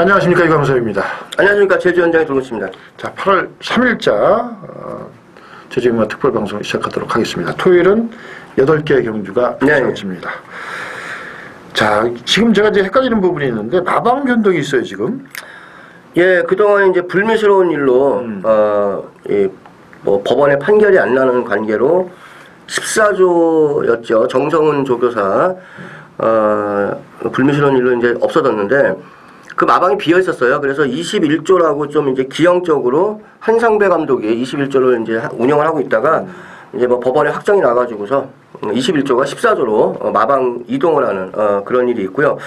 자, 안녕하십니까. 이광섭입니다. 안녕하십니까. 제주현장의 동훈씨입니다. 자, 8월 3일자 어, 제주인마 특별방송 시작하도록 하겠습니다. 토요일은 8개의 경주가 네. 펼쳐집니다. 자, 지금 제가 이제 헷갈리는 부분이 있는데 마방 변동이 있어요, 지금. 예, 그동안 이제 불미스러운 일로, 음. 어, 이, 뭐, 법원에 판결이 안 나는 관계로 14조였죠. 정성훈 조교사, 어, 불미스러운 일로 이제 없어졌는데, 그 마방이 비어 있었어요. 그래서 21조라고 좀 이제 기형적으로 한상배 감독이 21조를 이제 하- 운영을 하고 있다가 이제 뭐 법원에 확정이 나가지고서 21조가 14조로 마방 이동을 하는 어, 그런 일이 있고요.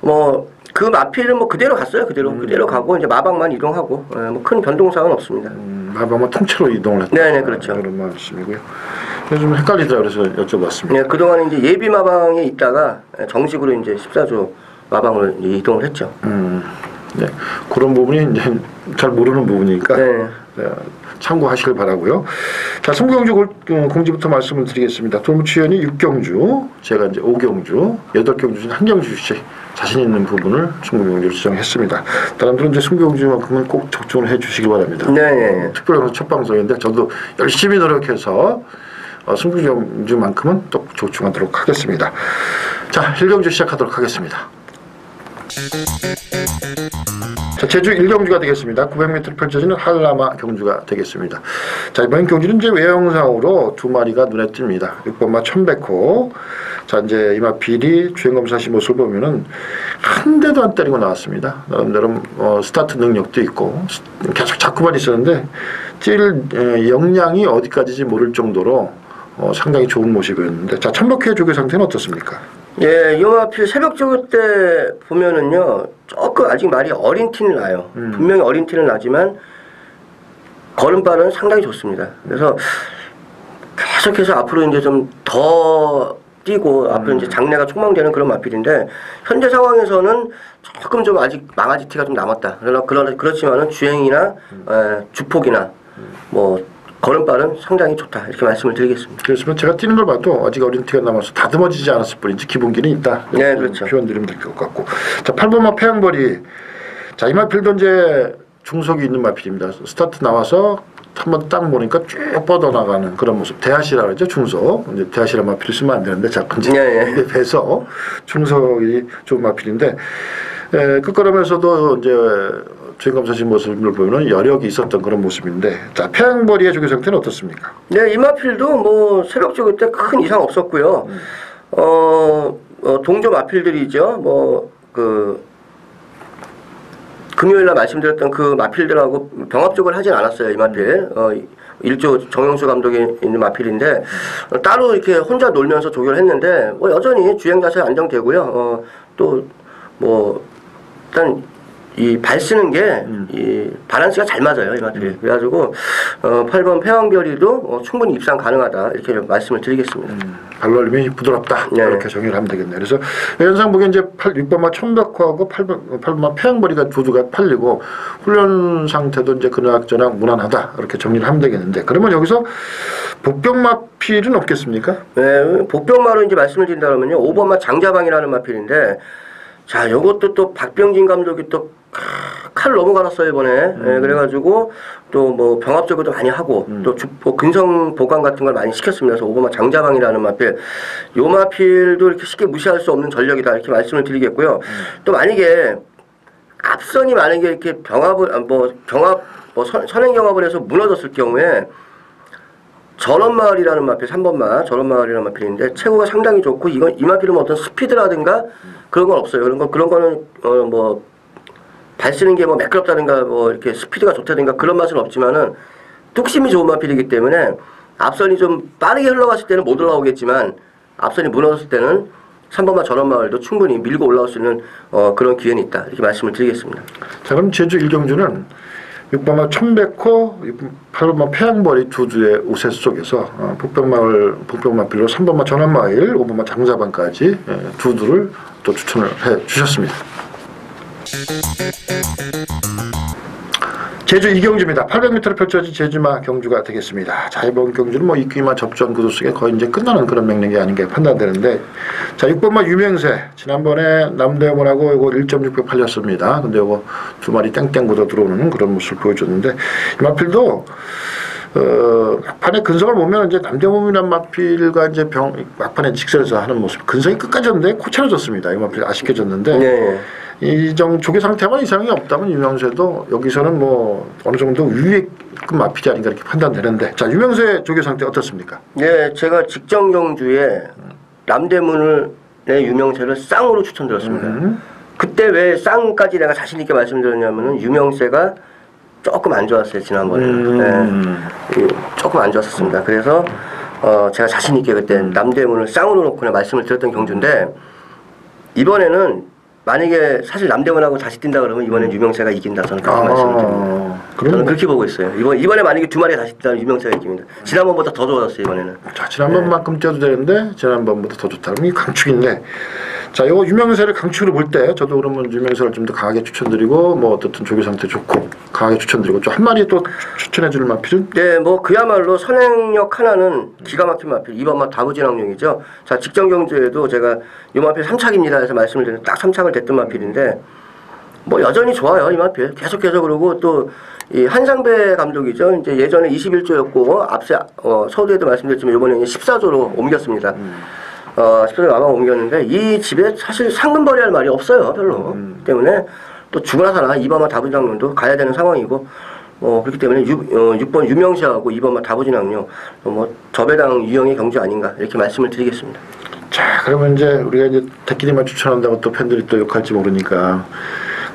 뭐그 마필은 뭐 그대로 갔어요. 그대로 그대로 가고 이제 마방만 이동하고 어, 뭐큰 변동사항은 없습니다. 음, 마방은 통째로 이동을 했다. 네네, 그렇죠. 그런 말씀이고요. 좀 헷갈리더라 그래서 여쭤봤습니다. 네, 그동안 이제 예비 마방에 있다가 정식으로 이제 14조 마방으로 이동을 했죠. 음, 네. 그런 부분이 이제 잘 모르는 부분이니까 네. 네, 참고하시길 바라고요. 자, 송경주 골- 어, 공지부터 말씀을 드리겠습니다. 돌무치현이 6경주, 제가 이제 5경주, 8경주 중 한 경주씩 자신 있는 부분을 송경주로 지정했습니다. 사람들은 이제 송경주만큼은 꼭 적중을 해 주시기 바랍니다. 네, 네, 네. 특별히 첫 방송인데 저도 열심히 노력해서 어, 승부경주만큼은 또 적중하도록 하겠습니다. 자, 1경주 시작하도록 하겠습니다. 자, 제주 1경주가 되겠습니다. 900m 펼쳐지는 한라마 경주가 되겠습니다. 자, 이번 경주는 이제 외형상으로 두 마리가 눈에 띕니다. 6번마 천백호. 자, 이제 이 마필이 주행검사시 모습을 보면은 한 대도 안 때리고 나왔습니다. 나름대로 어, 스타트 능력도 있고 스- 계속 잡고만 있었는데 찔 에, 역량이 어디까지인지 모를 정도로 어, 상당히 좋은 모습이었는데 자, 천백호의 조개 상태는 어떻습니까? 예, 요마필 새벽 조교 때 보면은요, 조금 아직 말이 어린 티는 나요. 분명히 어린 티는 나지만, 걸음발은 상당히 좋습니다. 그래서 계속해서 앞으로 이제 좀 더 뛰고, 앞으로 이제 장래가 촉망되는 그런 마필인데, 현재 상황에서는 조금 좀 아직 망아지 티가 좀 남았다. 그러나, 그러나 그렇지만은 주행이나, 에, 주폭이나, 뭐, 걸음발은 상당히 좋다. 이렇게 말씀을 드리겠습니다. 그렇지만 제가 뛰는 걸 봐도 아직 어린 티가 남아서 다듬어지지 않았을 뿐이지 기본기는 있다. 네, 그렇죠. 표현 드리면 될 것 같고. 자, 8번마 태양벌이. 자, 이 마필도 이제 중속이 있는 마필입니다. 스타트 나와서 한번 딱 보니까 쭉 뻗어나가는 그런 모습. 出足라 그러죠, 중속. 이제 대하시라 마필을 쓰면 안 되는데 자꾸 이제 네, 네. 배서 중속이 좋은 마필인데 에, 끝걸음에서도 이제 주행검사진 모습을 보면 여력이 있었던 그런 모습인데 자, 태양벌이의 조교 상태는 어떻습니까? 네, 이마필도 뭐 새벽 조교 때 큰 이상 없었고요. 어, 어, 동조 마필들이죠. 뭐 그 금요일 날 말씀드렸던 그 마필들하고 병합적을 하진 않았어요. 이마필. 어, 일조 정영수 감독이 있는 마필인데 어, 따로 이렇게 혼자 놀면서 조교를 했는데 뭐 여전히 주행 자세 안정되고요. 어, 또뭐 일단 이 발 쓰는 게이 바란스가 잘 맞아요 이마필 그래가지고 어 8번 패왕별이도 어, 충분히 입상 가능하다 이렇게 말씀을 드리겠습니다. 발놀림이 부드럽다 네. 이렇게 정의를 하면 되겠네요. 그래서 연상 보기엔 이제 8, 6번마 천백호하고 8번, 8번마 태양벌이가 두두가 팔리고 훈련 상태도 이제 그나저나 무난하다 이렇게 정리를 하면 되겠는데 그러면 여기서 복병 마필은 없겠습니까? 네, 복병마로 이제 말씀을 드린다면요 5번마 장자방이라는 마필인데 자 요것도 또 박병진 감독이 또 칼 넘어가놨어요 이번에 예, 그래가지고 또 뭐 병합적으로도 많이 하고 또 주, 뭐 근성 보강 같은 걸 많이 시켰습니다. 그래서 오버마 장자방이라는 마필 요 마필도 이렇게 쉽게 무시할 수 없는 전력이다 이렇게 말씀을 드리겠고요. 또 만약에 앞선이 만약에 이렇게 병합을 아, 뭐 경합 뭐 선, 선행 경합을 해서 무너졌을 경우에 전원마을이라는 마필 3번마 전원마을이라는 마필인데 체구가 상당히 좋고 이건 이 마필은 뭐 어떤 스피드라든가 그런 건 없어요. 그런 거 그런 거는 어뭐 발 쓰는 게 뭐 매끄럽다든가 뭐 이렇게 스피드가 좋다든가 그런 맛은 없지만은 뚝심이 좋은 마필이기 때문에 앞선이 좀 빠르게 흘러갔을 때는 못 올라오겠지만 앞선이 무너졌을 때는 3번마 전원마을도 충분히 밀고 올라올 수 있는 어 그런 기회는 있다 이렇게 말씀을 드리겠습니다. 자 그럼 제주 일경주는 6번마 천백호, 8번마 태양벌이 두 주의 우세 속에서 어, 북병마을 북병마필로 3번마 전원마일, 5번마 장자방까지 예, 두 두를 또 추천을 해 주셨습니다. 제주 이경주입니다. 800m를 펼쳐진 제주마 경주가 되겠습니다. 자, 이번 경주는 뭐 이기마 접전 구도 속에 거의 이제 끝나는 그런 맥락이 아닌가 판단되는데, 자, 6번마 유명세. 지난번에 남대문하고 이거 1.6배 팔렸습니다. 근데 이거 두 마리 땡땡 묻어 들어오는 그런 모습을 보여줬는데, 이 마필도 어, 막판에 근성을 보면 이제 남대문이란 마필과 이제 병, 막판에 직선에서 하는 모습. 근성이 끝까지 졌는데 코차려졌습니다. 이 마필 아쉽게 졌는데. 네. 이정 조개 상태만 이상이 없다면 유명세도 여기서는 뭐 어느 정도 위에급 마필이 아닌가 이렇게 판단되는데 자 유명세 조개 상태 어떻습니까? 네, 제가 직전 경주에 남대문을 내 유명세를 쌍으로 추천드렸습니다. 음. 그때 왜 쌍까지 내가 자신 있게 말씀드렸냐면은 유명세가 조금 안 좋았어요 지난번에. 음. 네. 이, 조금 안 좋았었습니다. 그래서 어, 제가 자신 있게 그때 남대문을 쌍으로 놓고 말씀을 드렸던 경주인데 이번에는 만약에 사실 남대문하고 다시 뛴다 그러면 이번엔 유명세가 이긴다 저는 그렇게 드립니다. 아, 저는 그럼 그렇게 보고 있어요. 이번 이번에 만약에 두 마리 다시 뛴다면 유명세가 이깁니다. 지난번보다 더 좋아졌어요 이번에는. 자 지난번만큼 뛰어도 되는데 지난번보다 더 좋다. 그럼 이 강축인데 자 이거 유명세를 강축으로 볼 때 저도 그러면 유명세를 좀 더 강하게 추천드리고 뭐 어떻든 조개 상태 좋고 강하게 추천드리고 좀 한 마리 또 추천해 줄 마필은 네, 뭐 그야말로 선행력 하나는 기가 막힌 마필. 이번 마 다부진항용이죠. 자, 직전 경주에도 제가 이 마필 3착입니다 해서 말씀을 드렸는데 딱 3착을 됐던 마필인데 뭐 여전히 좋아요, 이 마필. 계속해서 그러고 또 이 한상배 감독이죠. 이제 예전에 21조였고 앞서 어, 서두에도 말씀드렸지만 이번에 14조로 옮겼습니다. 어, 14조 마방 옮겼는데 이 집에 사실 상금벌이 할 말이 없어요, 별로. 때문에 또 죽으나 사나 이번마 다부진항용도 가야 되는 상황이고 어, 그렇기 때문에 6, 어, 6번 유명시하고 2번만 다부진항요. 어, 뭐 저배당 유형의 경주 아닌가 이렇게 말씀을 드리겠습니다. 자 그러면 이제 우리가 이제 대끼리만 추천한다고 또 팬들이 또 욕할지 모르니까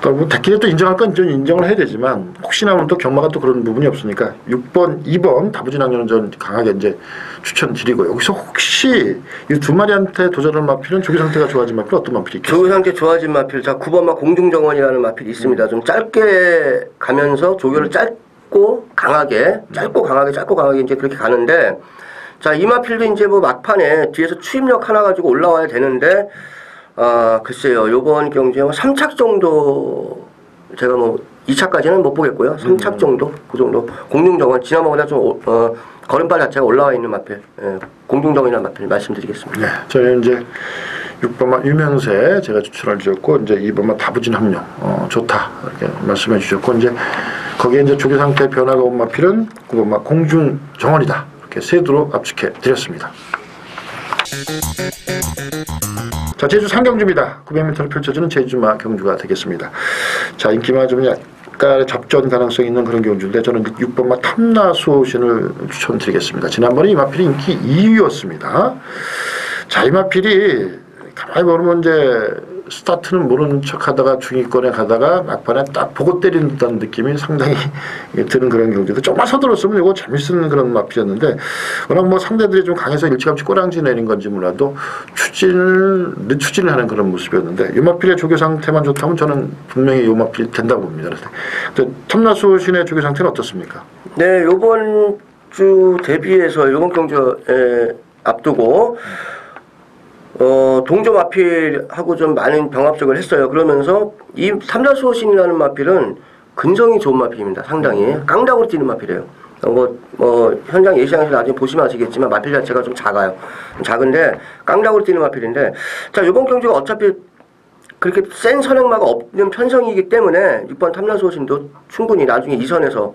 또뭐 대끼리 또 인정할 건좀 인정을 해야 되지만 혹시나 하면 또 경마가 또 그런 부분이 없으니까 6번, 2번 다부진항년은 전 강하게 이제 추천드리고 여기서 혹시 이 두 마리한테 도전할 마필은 조기 상태가 좋아진 마필 어떤 마필이 있겠어요? 조교 상태 좋아진 마필, 자 9번 마 공중정원이라는 마필이 있습니다. 좀 짧게 가면서 조교를 짧고 강하게, 짧고 강하게, 짧고 강하게 이제 그렇게 가는데 자 이 마필도 이제 뭐 막판에 뒤에서 추임력 하나 가지고 올라와야 되는데 아 글쎄요. 요번 뭐 3착 정도 제가 뭐 2차까지는 못 보겠고요. 3착 정도? 그 정도? 공중정원 지난번보다 좀 오- 어, 걸음발 자체가 올라와 있는 마필, 예, 공중정원이라는 마필 말씀드리겠습니다. 네, 저는 이제 6번만 유명세 제가 추천을 드렸고 이제 2번만 다부진 합류 어, 좋다. 이렇게 말씀해 주셨고 이제 거기에 이제 조기 상태 변화가 온 마필은 9번만 공중 정원이다. 이렇게 세두로 압축해 드렸습니다. 자 제주 상경주입니다. 900m를 펼쳐지는 제주마 경주가 되겠습니다. 자 인기마 좀 약간의 접전 가능성 있는 그런 경주인데 저는 6번마 탐나수신을 추천드리겠습니다. 지난번에 이 마필이 인기 2위였습니다. 자, 이 마필이 가만히 보면 이제 스타트는 모르는 척 하다가 중위권에 가다가 막판에 딱 보고 때리는 듯한 느낌이 상당히 드는 그런 경기도 조금만 서둘렀으면 이거 재밌는 그런 마필이었는데 워낙 뭐 상대들이 좀 강해서 일찌감치 꼬랑지 내린 건지 몰라도 추진을 늦추진을 하는 그런 모습이었는데 이 마필의 조교 상태만 좋다면 저는 분명히 이 마필이 된다고 봅니다. 근데 탐나수 신의 조교 상태는 어떻습니까? 네, 요번 주 대비해서 요번 경주에 앞두고 어, 동조 마필하고 좀 많은 병합적을 했어요. 그러면서 이 탐자수호신이라는 마필은 근성이 좋은 마필입니다. 상당히 깡다구로 뛰는 마필이에요. 어, 뭐, 뭐 현장 예시장에서 나중에 보시면 아시겠지만 마필 자체가 좀 작아요. 작은데 깡다구로 뛰는 마필인데 자 요번 경주가 어차피 그렇게 센 선행마가 없는 편성이기 때문에 6번 탐란소신도 충분히 나중에 2선에서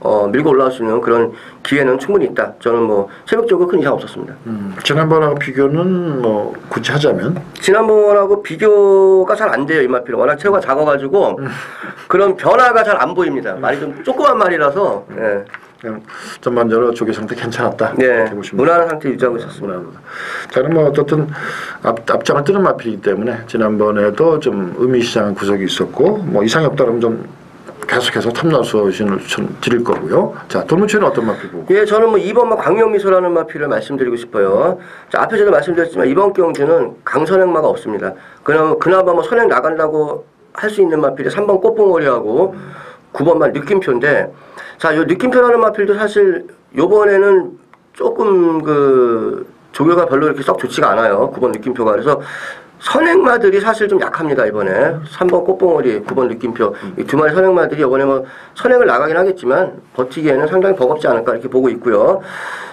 어, 밀고 올라올 수 있는 그런 기회는 충분히 있다. 저는 뭐 체력적으로 큰 이상 없었습니다. 음, 지난번하고 비교는 뭐 굳이 하자면 지난번하고 비교가 잘 안 돼요 이마필은 워낙 체구가 작아가지고 그런 변화가 잘 안 보입니다. 말이 좀 조그만 말이라서 예. 그냥 전반적으로 조개 상태 괜찮았다. 네, 무난한 상태 유지하고 있었습니다. 저는 뭐 어떻든 앞, 앞장을 뜨는 마필이기 때문에 지난번에도 좀 의미시장한 구석이 있었고 뭐 이상이 없다 그러면 좀 계속해서 탐나수 신을 드릴 거고요. 자 돌무치는 어떤 마필 보고? 예, 저는 뭐 2번만 광명미소라는 마필을 말씀드리고 싶어요. 자, 앞에 저도 말씀드렸지만 이번 경주는 강선행마가 없습니다. 그나마, 그나마 뭐 선행 나간다고 할 수 있는 마필이 3번 꽃봉오리하고 9번만 느낌표인데 자, 요 느낌표라는 마필도 사실 요번에는 조금 그 조교가 별로 이렇게 썩 좋지가 않아요. 9번 느낌표가. 그래서 선행마들이 사실 좀 약합니다 이번에. 3번 꽃봉오리 9번 느낌표. 이 두 마리 선행마들이 이번에 뭐 선행을 나가긴 하겠지만 버티기에는 상당히 버겁지 않을까 이렇게 보고 있고요.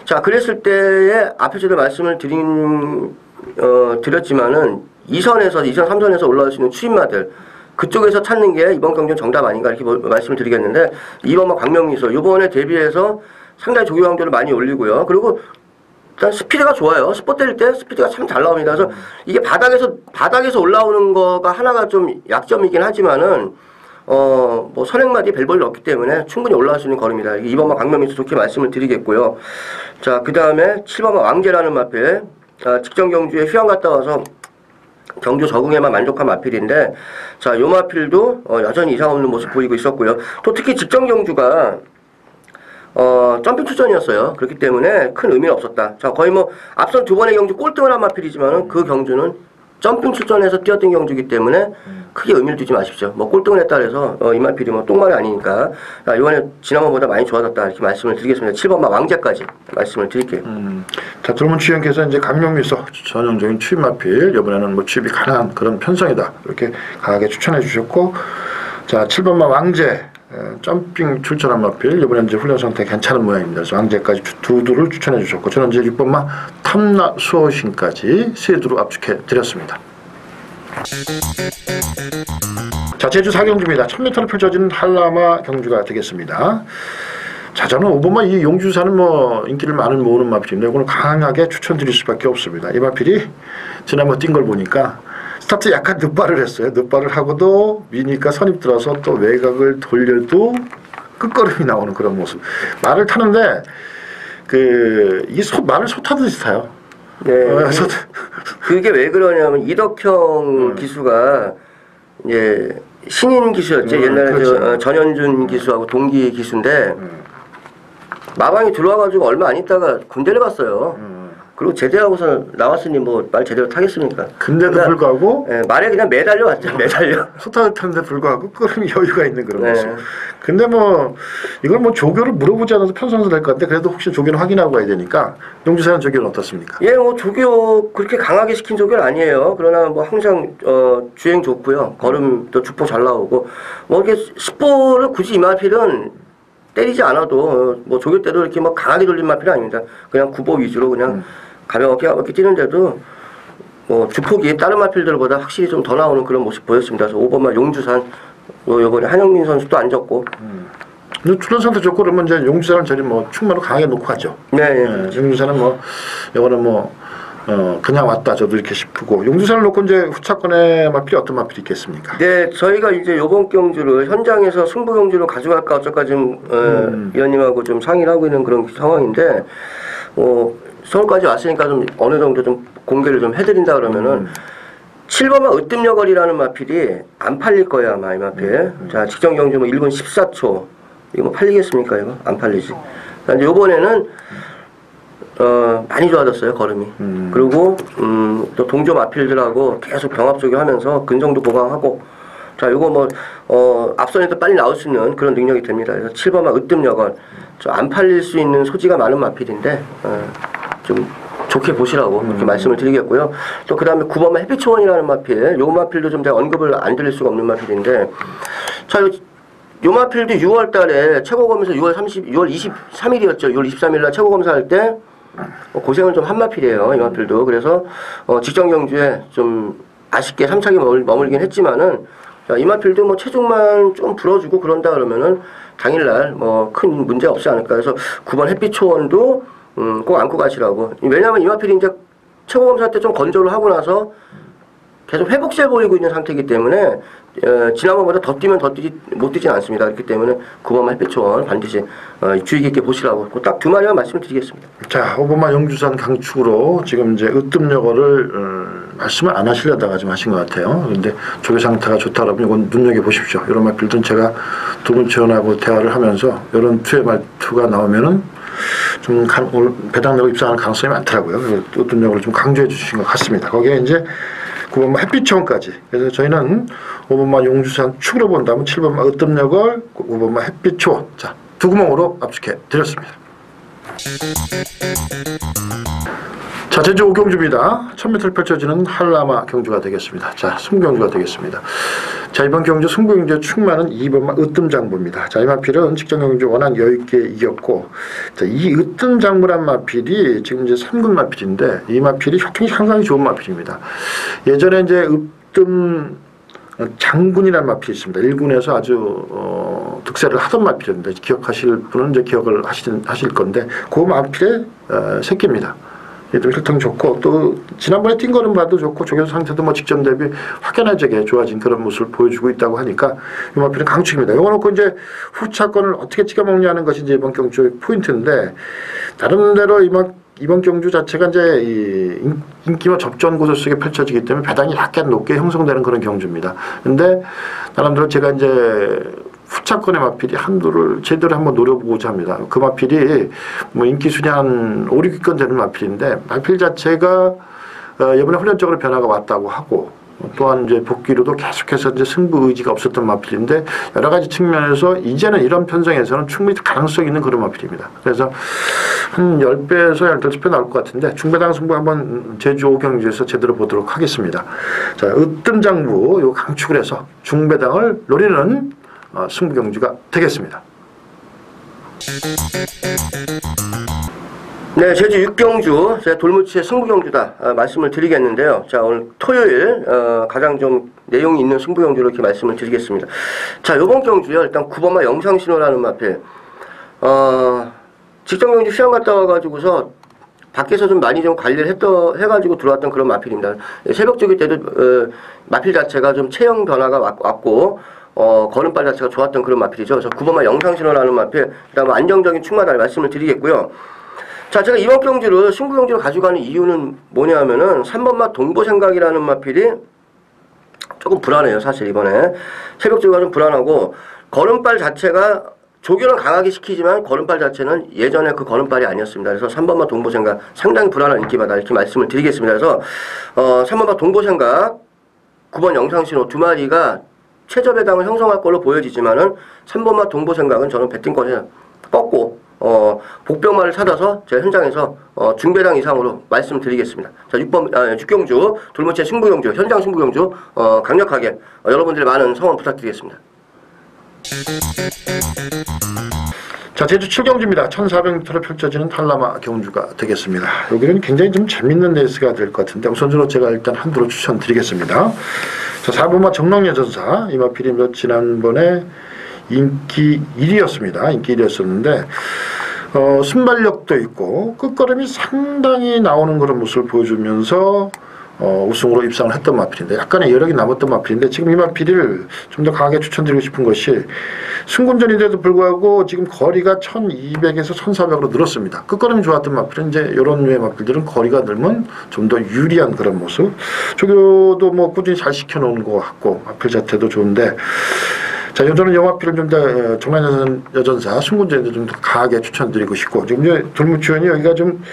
자 그랬을 때에 앞에 저도 말씀을 드린 어, 드렸지만은 2선에서 2선 3선에서 올라올 수 있는 추임마들 그쪽에서 찾는 게 이번 경기는 정답 아닌가 이렇게 뭐- 말씀을 드리겠는데 2번만 광명미소 이번에 대비해서 상당히 조교 강도를 많이 올리고요. 그리고 일단 스피드가 좋아요. 스포 때릴 때 스피드가 참 잘 나옵니다. 그래서 이게 바닥에서 바닥에서 올라오는 거가 하나가 좀 약점이긴 하지만은 어뭐 선행마디 벨볼이 없기 때문에 충분히 올라갈 수 있는. 이게 2번만 강명민수 좋게 말씀을 드리겠고요. 자 그 다음에 7번만 왕제라는 마필 아, 직전 경주에 휴양 갔다 와서 경주 적응에만 만족한 마필인데 자요 마필도 어, 여전히 이상 없는 모습 보이고 있었고요. 또 특히 직전 경주가 어, 점핑 출전이었어요. 그렇기 때문에 큰 의미는 없었다. 자, 거의 뭐 앞선 두 번의 경주 꼴등을 한 마필이지만은 그 경주는 점핑 출전해서 뛰었던 경주이기 때문에 크게 의미를 두지 마십시오. 뭐 꼴등을 했다 그래서 어, 이 마필이 뭐 똥말이 아니니까 자, 이번에 지난번보다 많이 좋아졌다 이렇게 말씀을 드리겠습니다. 7번마 왕자까지 말씀을 드릴게요. 음, 자, 드루먼 추위원께서 이제 강명미소 전형적인 추입 마필 이번에는 뭐 추입이 가능한 그런 편성이다 이렇게 강하게 추천해 주셨고 자 7번마 왕제 에, 점핑 출전한 마필 이번에 이제 훈련 상태 괜찮은 모양입니다. 그래서 왕제까지 주- 두 두를 추천해 주셨고 저는 이제 6번마 탐나 수호신까지 세 두로 압축해 드렸습니다. 자 제주 4경주입니다. 1000m를 펼쳐진 한라마 경주가 되겠습니다. 자, 저는 5번마 이 용주사는 뭐 인기를 많은 모으는 마필인데 이거는 강하게 추천드릴 수밖에 없습니다. 이 마필이 지난번 뛴 걸 보니까 스타트 약간 늦발을 했어요. 늦발을 하고도 미니까 선입 들어서 또 외곽을 돌려도 끝걸음이 나오는 그런 모습. 말을 타는데 그이 말을 소 타듯이 타요. 네. 어, 소, 그게 왜 그러냐면 이덕형 기수가 이제 신인 기수였지 음, 옛날에 그렇지. 저, 어, 전현준 기수하고 동기 기수인데 마방이 들어와가지고 얼마 안 있다가 군대를 갔어요. 그리고 제대하고서 나왔으니 뭐 말 제대로 타겠습니까? 근데도 그러니까, 불구하고 예, 말에 그냥 매달려 왔죠 매달려. 소타를 타는데 불구하고 끌음이 여유가 있는 그런 네. 모습. 근데 뭐 이걸 뭐 조교를 물어보지 않아도 편성도 될것 같은데 그래도 혹시 조교는 확인하고 가야 되니까 용주사는 조교는 어떻습니까? 예, 뭐 조교 그렇게 강하게 시킨 조교는 아니에요. 그러나 뭐 항상 어, 주행 좋고요. 걸음도 주포 잘 나오고 뭐 이렇게 스포를 굳이 이마필은 때리지 않아도 어, 뭐 조교 때도 이렇게 뭐 강하게 돌린 마필은 아닙니다. 그냥 구보 위주로 그냥 가볍게 가볍게 뛰는데도 뭐 주폭이 다른 마필들보다 확실히 좀 더 나오는 그런 모습 보였습니다. 그래서 5번마 용주산 뭐 이번에 한영민 선수도 안 졌고 근데 출연 상태 좋고 그러면 이제 용주사는 저리 뭐 충만로 강하게 놓고 가죠. 네, 네. 예, 용주사는 뭐 이거는 뭐 어, 그냥 왔다 저도 이렇게 싶고 용주사를 놓고 이제 후차권의 마필이 어떤 마필이 있겠습니까? 네, 저희가 이제 요번 경주를 현장에서 승부 경주로 가져갈까 어쩔까 지금 어, 위원님하고 좀 상의를 하고 있는 그런 상황인데 어, 서울까지 왔으니까 좀 어느 정도 좀 공개를 좀 해드린다 그러면은 7번마 으뜸여거리라는 마필이 안 팔릴 거예요 아마 이 마필. 자 직전 경주 뭐 1분 14초 이거 뭐 팔리겠습니까 이거 안 팔리지. 그런데 요번에는 어, 많이 좋아졌어요 걸음이. 그리고 음, 또 동조 마필들하고 계속 병합 조교 하면서 근성도 보강하고 자 요거 뭐 어, 앞선에도 빨리 나올 수 있는 그런 능력이 됩니다. 그래서 7번마 으뜸여건 안 팔릴 수 있는 소지가 많은 마필인데 어, 좀 좋게 보시라고 그렇게 말씀을 드리겠고요. 또 그 다음에 9번마 햇빛초원이라는 마필 요 마필도 좀 제가 언급을 안 드릴 수가 없는 마필인데 자 요, 요 마필도 6월 달에 최고 검사 6월 30, 6월 23일이었죠. 6월 23일 날 최고 검사 할 때 어, 고생을 좀 한 마필이에요. 이 마필도. 그래서 어, 직전 경주에 좀 아쉽게 3차기 머물, 머물긴 했지만은 자, 이 마필도 뭐 체중만 좀 불어주고 그런다 그러면은 당일날 뭐 큰 문제 없지 않을까. 그래서 9번 햇빛 초원도 음, 꼭 안고 가시라고. 왜냐하면 이 마필이 이제 최고 검사 때 좀 건조를 하고 나서 계속 회복세 보이고 있는 상태이기 때문에 어, 지난번보다 더 뛰면 더 뛰지 못 뛰진 않습니다. 그렇기 때문에 9번만 햇빛초원 반드시 어, 주의 깊게 보시라고 딱 두 마리만 말씀을 드리겠습니다. 자, 오버마 용주산 강축으로 지금 이제 으뜸여거를 어, 말씀을 안 하시려다가 좀 하신 것 같아요. 근데 조교 상태가 좋다 그러면 이건 눈여겨 보십시오. 이런 말들은 제가 두분 체원하고 대화를 하면서 이런 투의 말투가 나오면은 좀 가, 오늘 배당 내고 입상할 가능성이 많더라고요. 그래서 으뜸여거를 좀 강조해 주신 것 같습니다. 거기에 이제 9번마 햇빛초원까지. 그래서 저희는 5번마 용주산 축으로 본다면 7번마 으뜸여걸, 5번마 햇빛초원. 자, 두 구멍으로 압축해 드렸습니다. 자, 제주 오경주입니다. 1000m를 펼쳐지는 한라마 경주가 되겠습니다. 자, 승부경주가 되겠습니다. 자, 이번 경주 승부경주의 충만은 2번마 으뜸장부입니다. 자, 이 마필은 직전 경주 워낙 여유있게 이겼고, 자, 이 으뜸장부란 마필이 지금 이제 3군 마필인데, 이 마필이 효통이 상당히 좋은 마필입니다. 예전에 이제 으뜸 장군이라는 마필이 있습니다. 일군에서 아주 어, 득세를 하던 마필인데 기억하실 분은 이제 기억을 하실, 하실 건데 그 마필의 어, 새끼입니다. 얘도 혈통 좋고 또 지난번에 뛴 거는 봐도 좋고 조교 상태도 뭐 직전 대비 확연하게 좋아진 그런 모습을 보여주고 있다고 하니까 이 마필은 강축입니다. 이거 놓고 이제 후차권을 어떻게 찍어 먹냐는 것이 이제 이번 경주의 포인트인데 나름대로 이번 이번 경주 자체가 이제 이 인- 인기와 접전 고소 속에 펼쳐지기 때문에 배당이 약간 높게 형성되는 그런 경주입니다. 근데 나름대로 제가 이제 후차권의 마필이 한도를 제대로 한번 노려보고자 합니다. 그 마필이 뭐 인기 순위 한 5, 6위권 되는 마필인데 마필 자체가 어, 이번에 훈련적으로 변화가 왔다고 하고 또한 이제 복귀로도 계속해서 이제 승부 의지가 없었던 마필인데 여러 가지 측면에서 이제는 이런 편성에서는 충분히 가능성 있는 그런 마필입니다. 그래서 한 10배에서 15배 나올 것 같은데 중배당 승부 한번 제주 오경주에서 제대로 보도록 하겠습니다. 자, 으뜸장부 요 강축을 해서 중배당을 노리는 어, 승부 경주가 되겠습니다. 네, 제주 육경주, 제가 돌무치의 승부경주다 아, 말씀을 드리겠는데요. 자, 오늘 토요일 어, 가장 좀 내용이 있는 승부경주로 이렇게 말씀을 드리겠습니다. 자, 요번 경주요. 일단 9번마 영상신호라는 마필. 어, 직전 경주 시험 갔다 와가지고서 밖에서 좀 많이 좀 관리를 했더, 해가지고 들어왔던 그런 마필입니다. 새벽 쪽일 때도 어, 마필 자체가 좀 체형 변화가 왔, 왔고 어, 걸음발 자체가 좋았던 그런 마필이죠. 그래서 9번마 영상신호라는 마필, 그 다음에 안정적인 충마다를 말씀을 드리겠고요. 자, 제가 이번 경주를 승부 경주로 가져가는 이유는 뭐냐면은 3번마 동보생각이라는 마필이 조금 불안해요, 사실 이번에. 새벽 주가 좀 불안하고 걸음발 자체가 조교는 강하게 시키지만 걸음발 자체는 예전에 그 걸음발이 아니었습니다. 그래서 3번마 동보생각 상당히 불안한 인기마다 이렇게 말씀을 드리겠습니다. 그래서 어, 3번마 동보생각 9번 영상신호 두 마리가 최저 배당을 형성할 걸로 보여지지만은 3번마 동보 생각은 저는 배팅권에 꺾고 어, 복병마를 찾아서 제가 현장에서 어, 중배당 이상으로 말씀드리겠습니다. 자, 6번 아, 6경주 돌무치 승부경주 현장 승부경주 어, 강력하게 어, 여러분들의 많은 성원 부탁드리겠습니다. 자, 제주 7경주입니다. 1400m로 펼쳐지는 한라마 경주가 되겠습니다. 여기는 굉장히 좀 재밌는 레이스가 될 것 같은데 우선적으로 제가 일단 한두로 추천드리겠습니다. 자, 4번마 정랑여전사 이마필이 지난번에 인기 1위였습니다. 인기 1위였었는데 어, 순발력도 있고 끝걸음이 상당히 나오는 그런 모습을 보여주면서 어, 우승으로 입상을 했던 마필인데 약간의 여력이 남았던 마필인데 지금 이 마필을 좀 더 강하게 추천드리고 싶은 것이 승군전인데도 불구하고 지금 거리가 1200에서 1400으로 늘었습니다. 끝걸음이 좋았던 마필은 이제 이런 류의 마필들은 거리가 늘면 좀 더 유리한 그런 모습. 조교도 뭐 꾸준히 잘 시켜놓은 것 같고 마필 자태도 좋은데 자, 저는 영화필을 좀더 정란 여전사 승군전인데 좀더 강하게 추천드리고 싶고 지금 이제 돌무치원이 여기가 좀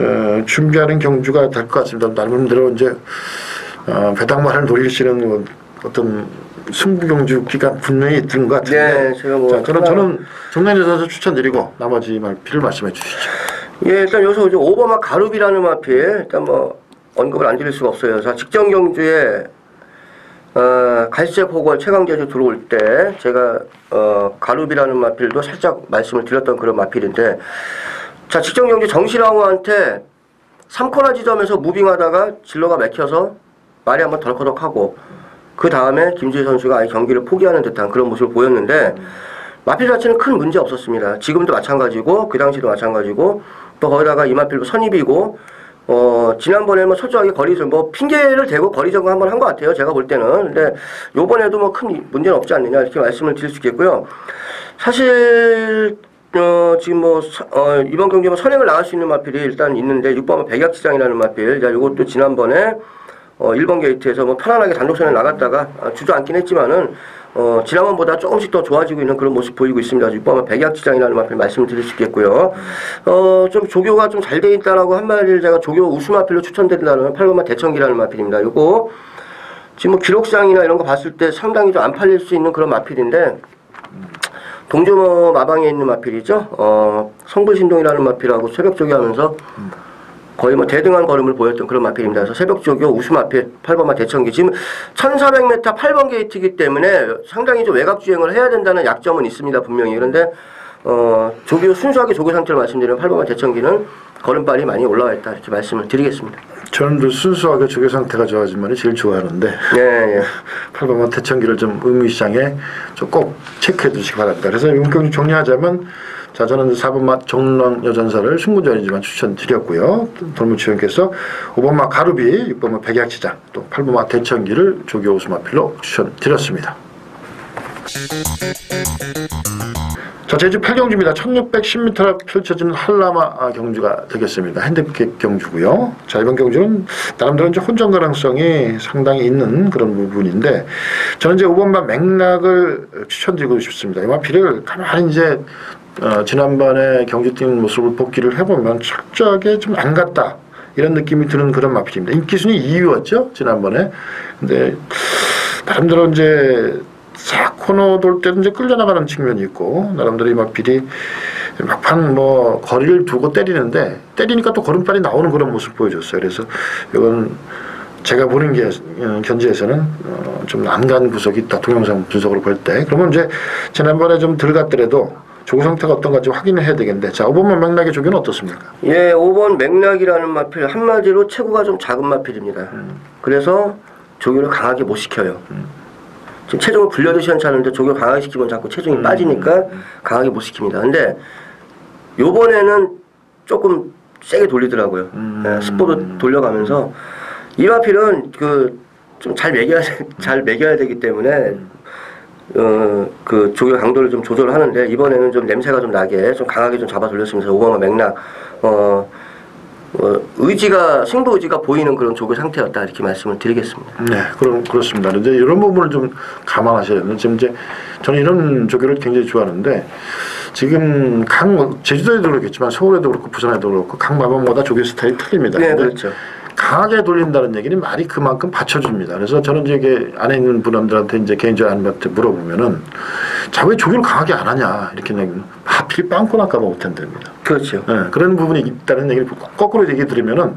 어, 준비하는 경주가 될 것 같습니다. 나름대로 이제 어, 배당만을 노리시는 어떤 승부 경주 기간 분명히 있는 것 같은데. 네, 제가 뭐 자, 하나- 저는 선수 추천드리고 나머지 말필을 말씀해 주시죠. 예, 일단 여기서 이제 오버마 가룹이라는 마필 일단 뭐 언급을 안 드릴 수가 없어요. 자, 직전 경주에 어, 갈색 호걸 최강제주 들어올 때 제가 어, 가룹이라는 마필도 살짝 말씀을 드렸던 그런 마필인데 자, 직전 경주 정실왕후한테 3코나 지점에서 무빙하다가 진로가 맥혀서 말이 한번 덜커덕하고 그 다음에 김주희 선수가 아예 경기를 포기하는 듯한 그런 모습을 보였는데 마필 자체는 큰 문제 없었습니다. 지금도 마찬가지고 그 당시도 마찬가지고 또 거기다가 이마필도 선입이고 어 지난번에 뭐 철저하게 거리점 뭐 핑계를 대고 거리 점검 한번 한 것 같아요. 제가 볼 때는 근데 요번에도 뭐 큰 문제는 없지 않느냐 이렇게 말씀을 드릴 수 있겠고요. 사실 어, 지금 뭐, 서- 어, 이번 경기에 뭐 선행을 나갈 수 있는 마필이 일단 있는데, 6번 백약시장이라는 마필. 자, 요것도 지난번에, 어, 1번 게이트에서 뭐 편안하게 단독선에 나갔다가, 아, 주저앉긴 했지만은, 어, 지난번보다 조금씩 더 좋아지고 있는 그런 모습 보이고 있습니다. 6번 백약시장이라는 마필 말씀을 드릴 수 있겠고요. 어, 좀 조교가 좀 잘 돼 있다라고 한 마디를 제가 조교 우수 마필로 추천드린다는 8번만 대청기라는 마필입니다. 요거, 지금 뭐 기록상이나 이런 거 봤을 때 상당히 좀 안 팔릴 수 있는 그런 마필인데, 동조모 마방에 있는 마필이죠. 어, 성불신동이라는 마필하고 새벽 조기 하면서 거의 뭐 대등한 걸음을 보였던 그런 마필입니다. 그래서 새벽 조교 우수 마필 8번마 대천기 지금 1400m 8번 게이트이기 때문에 상당히 좀 외곽 주행을 해야 된다는 약점은 있습니다 분명히 그런데 어 조교 순수하게 조교 상태를 말씀드리면 8번마 대천기는 걸음발이 많이 올라와 있다 이렇게 말씀을 드리겠습니다. 저는 그 순수하게 조교 상태가 좋아지만이 제일 좋아하는데 예 예. 8번만 태천기를 좀 의무시장에 좀 꼭 체크해 두시기 바랍니다. 그래서 경기 정리하자면 자 저는 4번마 정랑 여전사를 승부전이지만 추천드렸고요. 돌무치원께서 5번마 가루비, 6번마 백약시장, 또 8번마 대천기를 조교 우수마필로 추천드렸습니다. 자 제주 8경주입니다. 1610m라 펼쳐지는 한라마 경주가 되겠습니다. 핸디캡 경주고요. 자 이번 경주는 나름대로 이제 혼전 가능성이 상당히 있는 그런 부분인데 저는 이제 5번만 맥락을 추천드리고 싶습니다. 이 마피를 가만히 이제 어, 지난번에 경주 뛰는 모습을 복기를 해보면 철저하게 좀안 갔다. 이런 느낌이 드는 그런 마필입니다. 인기순위 2위였죠 지난번에. 근데 나름대로 이제 싹 코너 돌 때는 이제 끌려나가는 측면이 있고 나름대로 이 마필이 막판 뭐 거리를 두고 때리는데 때리니까 또 걸음발이 나오는 그런 모습 보여줬어요. 그래서 이건 제가 보는 게 어, 견지에서는 어, 좀안간 구석이 있다 동영상 분석으로 볼 때 그러면 이제 지난번에 좀덜 갔더라도 조구 상태가 어떤가지 확인을 해야 되겠는데 자 5번만 맥락의 조교는 어떻습니까? 예, 5번 맥락이라는 마필 한마디로 체구가 좀 작은 마필입니다. 그래서 조교를 강하게 못 시켜요. 지금 체중을 불려도 시원찮은데 조교 강하게 시키면 자꾸 체중이 빠지니까 강하게 못 시킵니다. 근데 요번에는 조금 세게 돌리더라고요. 예, 스포도 돌려가면서. 이 마필은 그 좀 잘 매겨야 돼- 잘 매겨야 되기 때문에 어, 그 조교 강도를 좀 조절을 하는데 이번에는 좀 냄새가 좀 나게 좀 강하게 좀 잡아 돌렸으면서 오바마 맥락. 어, 어, 의지가 승부 의지가 보이는 그런 조교 상태였다 이렇게 말씀을 드리겠습니다. 네, 그럼 그렇습니다. 이제 이런 부분을 좀 감안하셔야 되는 지금 이제 저는 이런 조교를 굉장히 좋아하는데 지금 각 제주도에도 그렇겠지만 서울에도 그렇고 부산에도 그렇고 각 마방마다 조교 스타일이 틀립니다. 네, 그렇죠. 강하게 돌린다는 얘기는 말이 그만큼 받쳐줍니다. 그래서 저는 이제 안에 있는 분들한테 이제 개인적으로 아님한테 물어보면은 자 왜 조교를 강하게 안 하냐 이렇게 얘기하면 하필 빵꾸 날까봐 못한답니다. 그렇죠. 예, 그런 부분이 있다는 얘기를 거꾸로 얘기 들으면은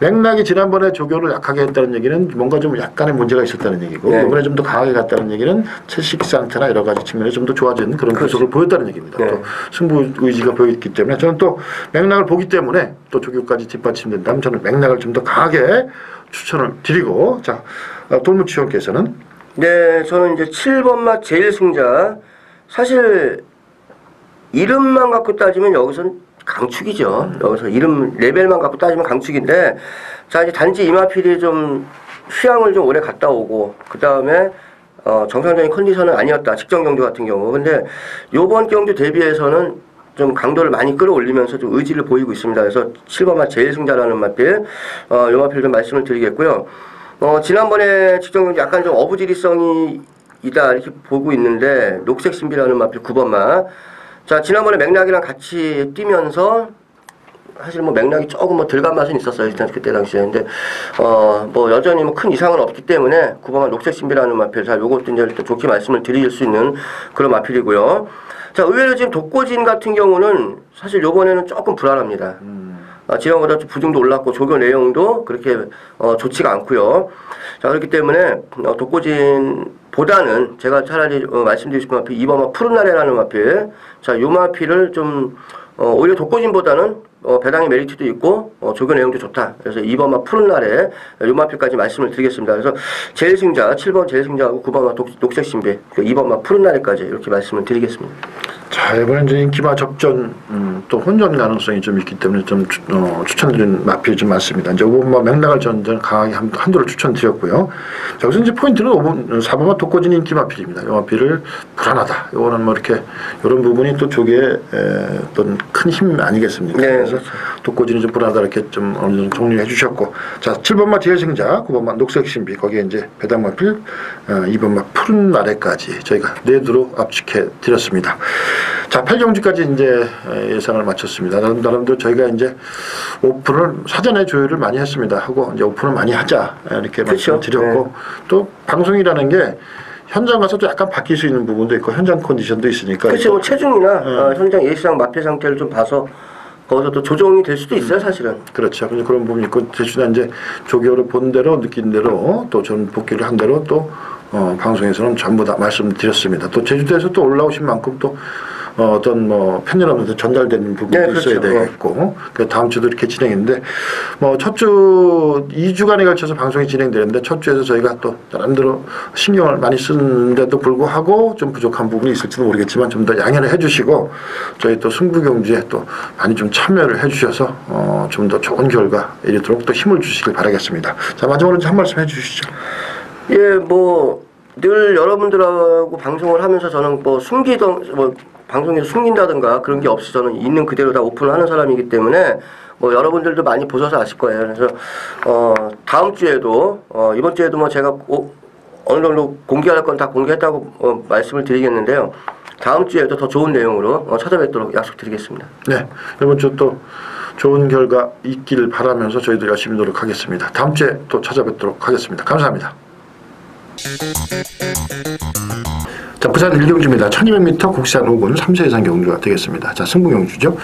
맥락이 지난번에 조교를 약하게 했다는 얘기는 뭔가 좀 약간의 문제가 있었다는 얘기고 네. 이번에 좀 더 강하게 갔다는 얘기는 채식 상태나 여러 가지 측면에 좀 더 좋아진 그런 구석을 보였다는 얘기입니다. 네. 또 승부 의지가 보였기 때문에 저는 또 맥락을 보기 때문에 또 조교까지 뒷받침된다면 저는 맥락을 좀 더 강하게 추천을 드리고 자 어, 돌무치원께서는 네, 저는 이제 7번 맛 제일 승자 사실 이름만 갖고 따지면 여기선 강축이죠. 여기서 이름 레벨만 갖고 따지면 강축인데 자 이제 단지 이마필이 좀 휴양을 좀 오래 갔다 오고 그 다음에 어, 정상적인 컨디션은 아니었다. 직전 경주 같은 경우. 근데 요번 경주 대비해서는 좀 강도를 많이 끌어올리면서 좀 의지를 보이고 있습니다. 그래서 7번 맛 제일 승자라는 마필, 어, 요 마필 좀 말씀을 드리겠고요. 어, 지난번에 직전 경주 약간 좀 어부지리성이 이다 이렇게 보고 있는데 녹색 신비라는 마필 9번마. 자, 지난번에 맥락이랑 같이 뛰면서 사실 뭐 맥락이 조금 뭐 들간 맛은 있었어요 일단 그때 당시에. 근데 어 뭐 여전히 뭐 큰 이상은 없기 때문에 구방한 녹색 신비라는 마필 자 요것도 이제 일단 좋게 말씀을 드릴 수 있는 그런 마필이고요. 자 의외로 지금 독고진 같은 경우는 사실 요번에는 조금 불안합니다 아, 지난보다 좀 부중도 올랐고 조교 내용도 그렇게 어, 좋지가 않고요. 자 그렇기 때문에 어, 독고진보다는 제가 차라리 어, 말씀드리고 싶은 마필 2번 마 푸른 날에라는 마필 자요 마필을 좀 어, 오히려 독고진보다는 어, 배당의 메리트도 있고 어, 조교 내용도 좋다. 그래서 2번마 푸른 날에 요 마필까지 말씀을 드리겠습니다. 그래서 제일 승자 7번 제일 승자하고 9번마 독, 녹색 신비 2번마 푸른 날에까지 이렇게 말씀을 드리겠습니다. 자 이번에 이제 인기마 접전 음, 또 혼전 가능성이 좀 있기 때문에 좀 추, 어, 추천드리는 마필이 좀 많습니다. 이제 5번마 맥락을 저는 저는 강하게 한, 한도를 추천드렸고요. 자, 여기서 이제 포인트는 5번 4번마 독고진 인기 마필입니다. 이 마필을 불안하다. 이거는 뭐 이렇게 이런 부분이 또 조개의 에, 어떤 큰 힘 아니겠습니까? 네, 그래서 독고진이 좀 불안하다 이렇게 좀 어느 정도 정리해 주셨고 자 7번마 뒤에 승자 9번마 녹색 신비 거기에 이제 배당 마 필 어, 2번마 푸른 나래까지 저희가 네 두로 압축해 드렸습니다. 자 8경주까지 이제 에, 예상을 마쳤습니다. 나름, 나름대로 저희가 이제 오픈을 사전에 조율을 많이 했습니다. 하고 이제 오픈을 많이 하자 이렇게 그쵸. 말씀을 드렸고 또 방송이라는 게 현장 가서도 약간 바뀔 수 있는 부분도 있고 현장 컨디션도 있으니까 그렇죠. 뭐 체중이나 네. 어, 현장 예시상 마필 상태를 좀 봐서 거기서 또 조정이 될 수도 있어요, 사실은. 그렇죠. 그래서 그런 부분이 있고 대신에 이제 조교를 본 대로 느낀 대로 또 저는 복귀를 한 대로 또 어, 방송에서는 전부 다 말씀드렸습니다. 또 제주도에서 또 올라오신 만큼 또 어, 어떤 뭐팬 여러분한테 전달되는 부분도 네, 그렇죠. 있어야 되겠고 그 다음 주도 이렇게 진행했는데 뭐 첫주 2주간에 걸쳐서 방송이 진행되는데 첫 주에서 저희가 또 나름대로 신경을 많이 쓰는데도 불구하고 좀 부족한 부분이 있을지도 모르겠지만 좀 더 양해를 해주시고 저희 또 승부 경주에 또 많이 좀 참여를 해주셔서 어, 좀 더 좋은 결과 이르도록 또 힘을 주시길 바라겠습니다. 자 마지막으로 한 말씀 해주시죠. 예, 뭐 늘 여러분들하고 방송을 하면서 저는 뭐 숨기던 뭐 방송에서 숨긴다든가 그런 게 없이 저는 있는 그대로 다 오픈을 하는 사람이기 때문에 뭐 여러분들도 많이 보셔서 아실 거예요. 그래서 어 다음 주에도 어 이번 주에도 뭐 제가 오, 어느 정도 공개할 건 다 공개했다고 어, 말씀을 드리겠는데요. 다음 주에도 더 좋은 내용으로 어, 찾아뵙도록 약속드리겠습니다. 네 이번 주 또 좋은 결과 있기를 바라면서 저희도 열심히 노력하겠습니다. 다음 주에 또 찾아뵙도록 하겠습니다. 감사합니다. 자, 부산 일경주입니다. 1200m 국산 5군 3세 이상 경주가 되겠습니다. 자, 승부 경주죠.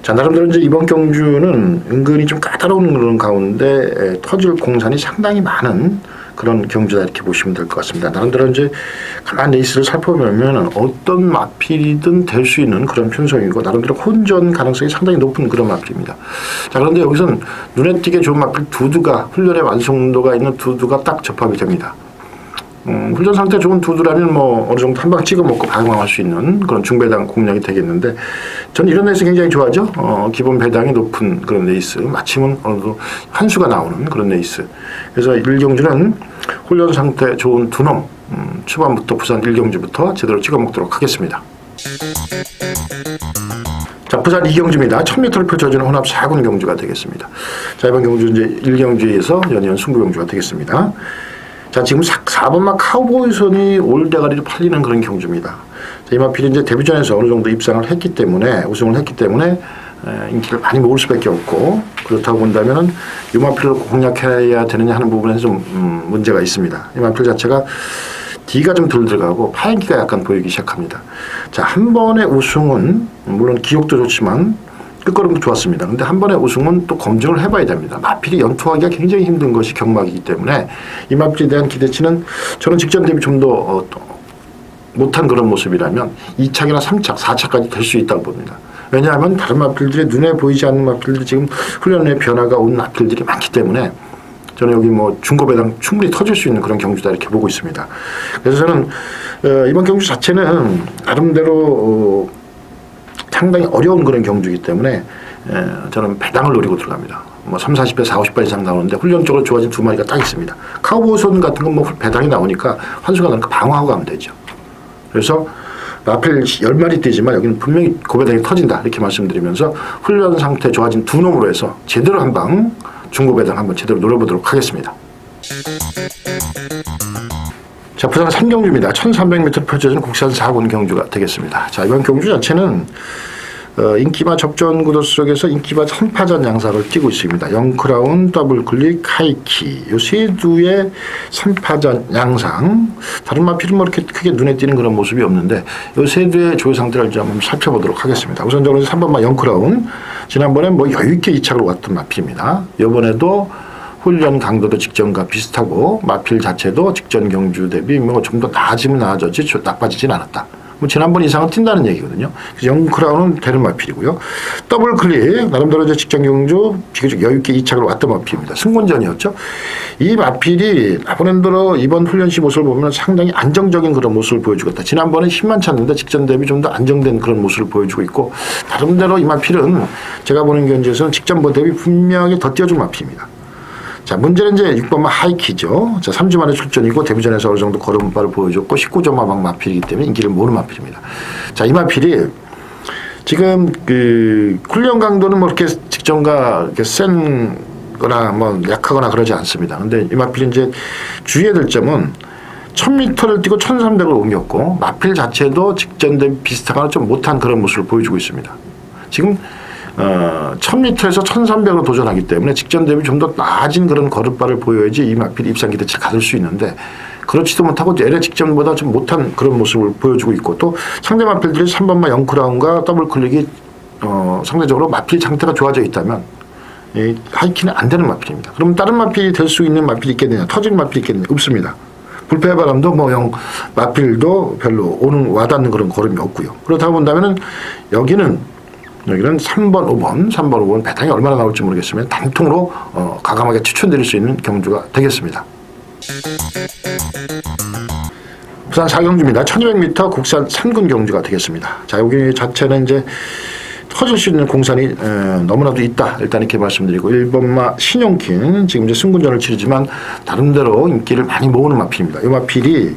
자, 나름대로 이제 이번 경주는 은근히 좀 까다로운 그런 가운데 에, 터질 공산이 상당히 많은 그런 경주다 이렇게 보시면 될 것 같습니다. 나름대로 이제 가만 레이스를 살펴보면 어떤 마필이든 될 수 있는 그런 편성이고 나름대로 혼전 가능성이 상당히 높은 그런 마필입니다. 자, 그런데 여기선 눈에 띄게 좋은 마필 두두가 훈련의 완성도가 있는 두두가 딱 접합이 됩니다. 음, 훈련 상태 좋은 두두라면 뭐 어느 정도 한 방 찍어 먹고 방황할 수 있는 그런 중배당 공략이 되겠는데 저는 이런 레이스 굉장히 좋아하죠. 어, 기본 배당이 높은 그런 레이스, 마침은 어느 정도 환수가 나오는 그런 레이스. 그래서 일경주는 훈련 상태 좋은 두 놈, 음, 초반부터 부산 일경주부터 제대로 찍어 먹도록 하겠습니다. 자, 부산 이경주입니다. 1000m를 펼쳐주는 혼합 4군 경주가 되겠습니다. 자, 이번 경주 이제 1경주에서 연이은 승부 경주가 되겠습니다. 자, 지금 4번마 카우보이선이 올 대가리로 팔리는 그런 경주입니다. 자, 이 마필이 이제 데뷔전에서 어느 정도 입상을 했기 때문에, 우승을 했기 때문에 에, 인기를 많이 모을 수밖에 없고, 그렇다고 본다면은 이마필을 공략해야 되느냐 하는 부분에서 좀 음, 문제가 있습니다. 이마필 자체가 D가 좀 덜 들어가고 파인기가 약간 보이기 시작합니다. 자, 한 번의 우승은 물론 기억도 좋지만 끝걸음도 좋았습니다. 근데 한 번의 우승은 또 검증을 해봐야 됩니다. 마필이 연투하기가 굉장히 힘든 것이 경막이기 때문에 이 마필에 대한 기대치는 저는 직전 대비 좀더 어, 또 못한 그런 모습이라면 2차기나 3차, 4차까지 될 수 있다고 봅니다. 왜냐하면 다른 마필들의 눈에 보이지 않는 마필들이 지금 훈련의 변화가 온 마필들이 많기 때문에 저는 여기 뭐 중고배당 충분히 터질 수 있는 그런 경주다 이렇게 보고 있습니다. 그래서 저는 어, 이번 경주 자체는 나름대로 어, 상당히 어려운 그런 경주이기 때문에 에, 저는 배당을 노리고 들어갑니다. 뭐 3, 40배, 4, 50배 이상 나오는데 훈련적으로 좋아진 두 마리가 딱 있습니다. 카우보이손 같은 건 뭐 배당이 나오니까 환수가 나니까 방어하고 가면 되죠. 그래서 앞을 10마리 뛰지만 여기는 분명히 고배당이 터진다 이렇게 말씀드리면서 훈련 상태 좋아진 두 놈으로 해서 제대로 한 방 중고배당 한번 제대로 노려보도록 하겠습니다. 자, 부산 삼경주입니다. 1300m 펼쳐진 국산 4군 경주가 되겠습니다. 자, 이번 경주 자체는 어, 인기마 접전 구도 속에서 인기마 3파전 양사를 띄고 있습니다. 영크라운, 더블클릭, 카이키 요 세 두의 3파전 양상 다른 마필은 뭐 이렇게 크게 눈에 띄는 그런 모습이 없는데 요 세 두의 조회 상태를 이제 한번 살펴보도록 하겠습니다. 우선적으로 3번마 영크라운 지난번에 뭐 여유있게 2착으로 왔던 마필입니다. 이번에도 훈련 강도도 직전과 비슷하고 마필 자체도 직전 경주 대비 뭐 좀 더 나아지면 나아졌지 좀 나빠지진 않았다. 뭐 지난번 이상은 튄다는 얘기거든요. 영크라운은 되는 마필이고요. 더블 클릭 나름대로 이제 직전 경주 비교적 여유 있게 2착으로 왔던 마필입니다. 승군전이었죠. 이 마필이 들어 이번 훈련 시 모습을 보면 상당히 안정적인 그런 모습을 보여주고 있다. 지난번에 힘만 찼는데 직전 대비 좀 더 안정된 그런 모습을 보여주고 있고 나름대로 이 마필은 제가 보는 견지에서는 직전보 대비 분명히 더 뛰어준 마필입니다. 자, 문제는 이제 6번마 하이키죠. 자, 3주 만에 출전이고 데뷔전에서 어느 정도 걸음발을 보여줬고 19점마 막 마필이기 때문에 인기를 모으는 마필입니다. 자, 이 마필이 지금 그 훈련 강도는 뭐 이렇게 직전과 이렇게 센 거나 뭐 약하거나 그러지 않습니다. 근데 이 마필이 이제 주의해야 될 점은 1000m를 뛰고 1300을 옮겼고 마필 자체도 직전 대비 비슷하거나 좀 못한 그런 모습을 보여주고 있습니다. 지금 어, 1000m에서 1300으로 도전하기 때문에 직전 대비 좀더 나아진 그런 걸음발을 보여야지 이 마필 입상 기대치 가질 수 있는데 그렇지도 못하고 LA 직전보다 좀 못한 그런 모습을 보여주고 있고 또 상대 마필들이 3번마 영크라운과 더블 클릭이 어, 상대적으로 마필 상태가 좋아져 있다면 이 하이키는 안 되는 마필입니다. 그럼 다른 마필이 될 수 있는 마필이 있겠느냐? 터지는 마필이 있겠느냐? 없습니다. 불패 바람도 뭐 영 마필도 별로 오는 와닿는 그런 걸음이 없고요. 그렇다 본다면은 여기는 여기는 3번, 5번, 3번, 5번 배당이 얼마나 나올지 모르겠으면 단통으로 어, 가감하게 추천드릴 수 있는 경주가 되겠습니다. 부산 4경주입니다. 1200m 국산 3군 경주가 되겠습니다. 자, 여기 자체는 이제 터질 수 있는 공산이 에, 너무나도 있다. 일단 이렇게 말씀드리고 1번마 신용킨 지금 이제 승군전을 치르지만 나름대로 인기를 많이 모으는 마필입니다. 이 마필이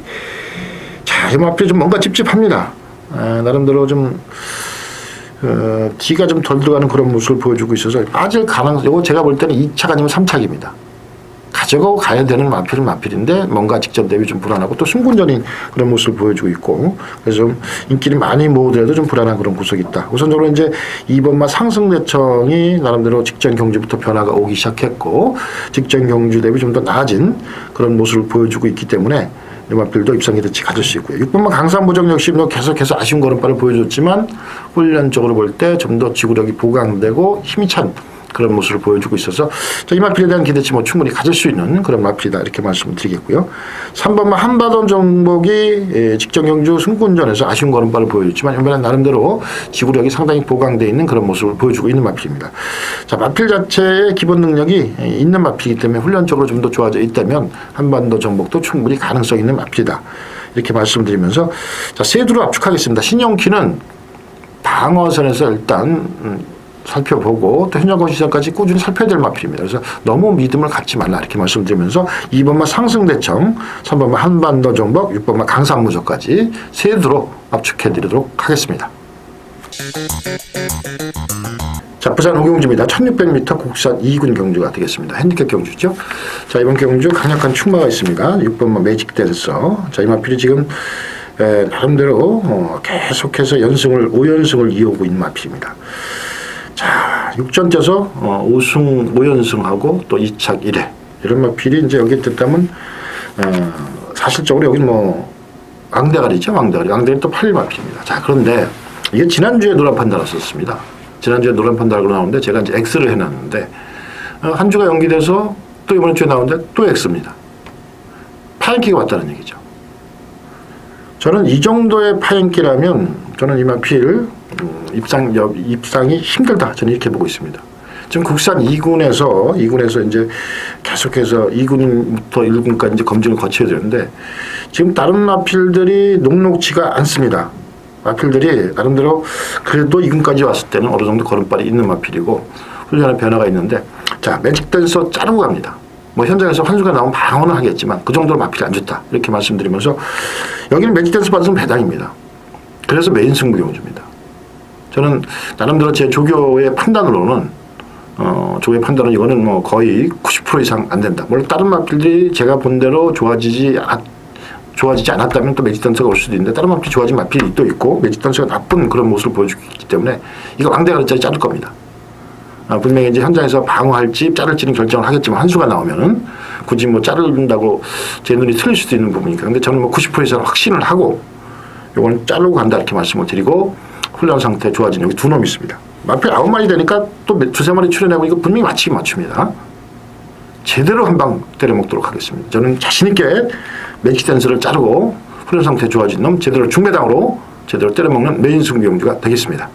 자, 이 마필이 좀 뭔가 찝찝합니다. 에, 나름대로 좀 어, 뒤가 좀 덜 들어가는 그런 모습을 보여주고 있어서 빠질 가능성, 이거 제가 볼 때는 2차가 아니면 3차입니다. 가져가고 가야 되는 마필은 마필인데 뭔가 직접 대비 좀 불안하고 또 승군전인 그런 모습을 보여주고 있고 그래서 좀 인기를 많이 모으더라도 좀 불안한 그런 구석이 있다. 우선적으로 이제 이번마 상승대청이 나름대로 직전 경주부터 변화가 오기 시작했고 직전 경주 대비 좀 더 나아진 그런 모습을 보여주고 있기 때문에 마필도 입상 기대치 가질 수 있고요. 6번마 강산부정 역시 뭐 계속해서 아쉬운 걸음발을 보여줬지만 훈련적으로 볼 때 좀 더 지구력이 보강되고 힘이 찬 그런 모습을 보여주고 있어서 이 마필에 대한 기대치 뭐 충분히 가질 수 있는 그런 마필이다 이렇게 말씀을 드리겠고요. 3번마 한바던 정복이 예, 직전 경주 승군전에서 아쉬운 걸음발을 보여줬지만 이번엔 나름대로 지구력이 상당히 보강되어 있는 그런 모습을 보여주고 있는 마필입니다. 자 마필 자체의 기본 능력이 예, 있는 마필이기 때문에 훈련적으로 좀 더 좋아져 있다면 한반도 정복도 충분히 가능성 있는 마필이다. 이렇게 말씀드리면서 자 세두로 압축하겠습니다. 신영키는 방어선에서 일단 음, 살펴보고 또 현장권 시장까지 꾸준히 살펴야 될 마필입니다. 그래서 너무 믿음을 갖지 말라 이렇게 말씀드리면서 2번마 상승대청, 3번마 한반도 정복, 6번마 강산무조까지 세두로 압축해드리도록 하겠습니다. 자, 부산 오경주입니다. 1600m 국산 2군 경주가 되겠습니다. 핸디캡 경주죠. 자, 이번 경주 강력한 충마가 있습니다. 6번마 매직 댄서. 자, 이 마필이 지금 에, 나름대로 어, 계속해서 연승을 5연승을 이어오고 있는 마필입니다. 자, 6전 째서 어, 우승 5연승하고 또 2착 1회 이런 마필이 이제 여기에 됐다면 어, 사실적으로 여기 뭐 왕대가리죠, 왕대가리. 왕대가리 또 8일 마필입니다. 자, 그런데 이게 지난주에 노란 판다를 썼습니다. 지난주에 노란 판다라고 나오는데 제가 이제 X를 해놨는데 어, 한 주가 연기돼서 또 이번 주에 나오는데 또 X입니다. 파인키가 왔다는 얘기죠. 저는 이 정도의 파인키라면 저는 이 마필 음, 입상 여- 입상이 힘들다 저는 이렇게 보고 있습니다. 지금 국산 2군에서 2군에서 이제 계속해서 2군부터 1군까지 이제 검증을 거쳐야 되는데 지금 다른 마필들이 녹록치가 않습니다. 마필들이 나름대로 그래도 2군까지 왔을 때는 어느 정도 걸음발이 있는 마필이고 훈련의 변화가 있는데 자 매직 댄서 자르고 갑니다. 뭐 현장에서 환수가 나오면 방어는 하겠지만 그 정도로 마필이 안 좋다 이렇게 말씀드리면서 여기는 매직 댄서 받으면 배당입니다. 그래서 메인 승부 경주입니다. 저는 나름대로 제 조교의 판단으로는 어, 조교의 판단은 이거는 뭐 거의 90% 이상 안 된다. 물론 다른 마필들이 제가 본 대로 좋아지지 않, 좋아지지 않았다면 또 매직 댄서가 올 수도 있는데 다른 마필이 좋아진 마필이 또 있고 매직 댄서가 나쁜 그런 모습을 보여주고 있기 때문에 이거 왕대가리짜리 자를 겁니다. 아, 분명히 이제 현장에서 방어할지 자를지는 결정을 하겠지만 한 수가 나오면은 굳이 뭐 자른다고 제 눈이 틀릴 수도 있는 부분이니까. 근데 저는 뭐 90% 이상 확신을 하고 요건 자르고 간다 이렇게 말씀을 드리고 훈련 상태 좋아진 여기 두 놈 있습니다. 마필 아홉 마리 되니까 또 몇- 두세 마리 출연하고 이거 분명히 맞히긴 맞춥니다. 제대로 한 방 때려 먹도록 하겠습니다. 저는 자신 있게 매직 댄스를 자르고 훈련 상태 좋아진 놈 제대로 중매당으로 제대로 때려 먹는 메인 승부 경주가 되겠습니다.